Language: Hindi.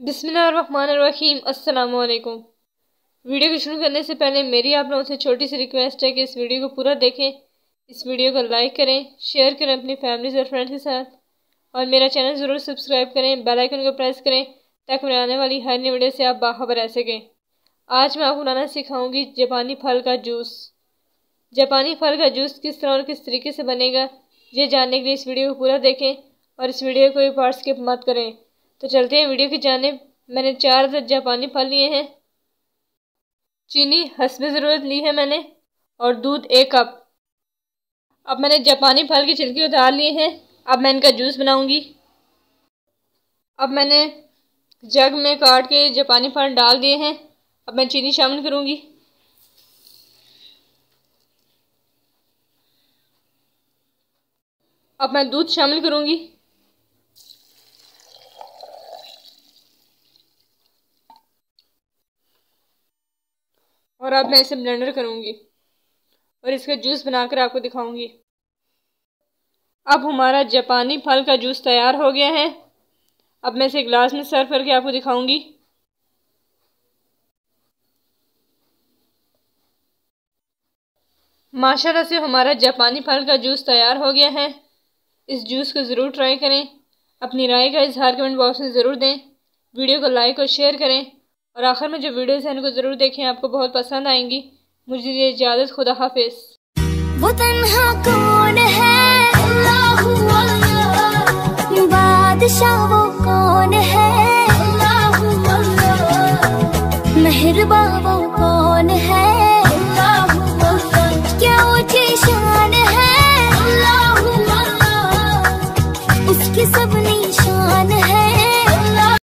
बिस्मिल्लाहिर्रहमानिर्रहीम। अस्सलाम वालेकुम वीडियो को शुरू करने से पहले मेरी आप लोगों से छोटी सी रिक्वेस्ट है कि इस वीडियो को पूरा देखें। इस वीडियो को लाइक करें शेयर करें अपनी फैमिली और फ्रेंड्स के साथ। और मेरा चैनल ज़रूर सब्सक्राइब करें बेल आइकन को प्रेस करें, ताकि मेरे आने वाली हर वीडियो से आप बाखबर रह सकें। आज मैं आपको बनाना सिखाऊँगी जापानी फल का जूस जापानी फल का जूस किस तरह और किस तरीके से बनेगा, ये जानने के लिए इस वीडियो को पूरा देखें और इस वीडियो को एक पार्ट स्किप मत करें। तो चलते हैं वीडियो की जाने मैंने चार जापानी फल लिए हैं। चीनी हसब ज़रूरत ली है मैंने और दूध एक कप। अब मैंने जापानी फल की छिलकी उतार लिए हैं। अब मैं इनका जूस बनाऊँगी। अब मैंने जग में काट के जापानी फल डाल दिए हैं। अब मैं चीनी शामिल करूँगी। अब मैं दूध शामिल करूँगी। और अब मैं इसे ब्लेंडर करूँगी और इसका जूस बनाकर आपको दिखाऊँगी। अब हमारा जापानी फल का जूस तैयार हो गया है। अब मैं इसे ग्लास में सर्व करके आपको दिखाऊँगी। माशाल्लाह से हमारा जापानी फल का जूस तैयार हो गया है। इस जूस को ज़रूर ट्राई करें। अपनी राय का इजहार कमेंट बॉक्स में ज़रूर दें। वीडियो को लाइक और शेयर करें। और आखिर में जो वीडियोज़ हैं, उनको ज़रूर देखें। आपको बहुत पसंद आएँगी। मुझे ये इजाज़त, खुदा हाफिज़। वो तन्हा कौन है? अल्लाहु अल्लाह बादशाह वो कौन है? अल्लाहु अल्लाह मेहरबा वो कौन है? अल्लाहु अल्लाह उसकी सब निशान है अल्लाह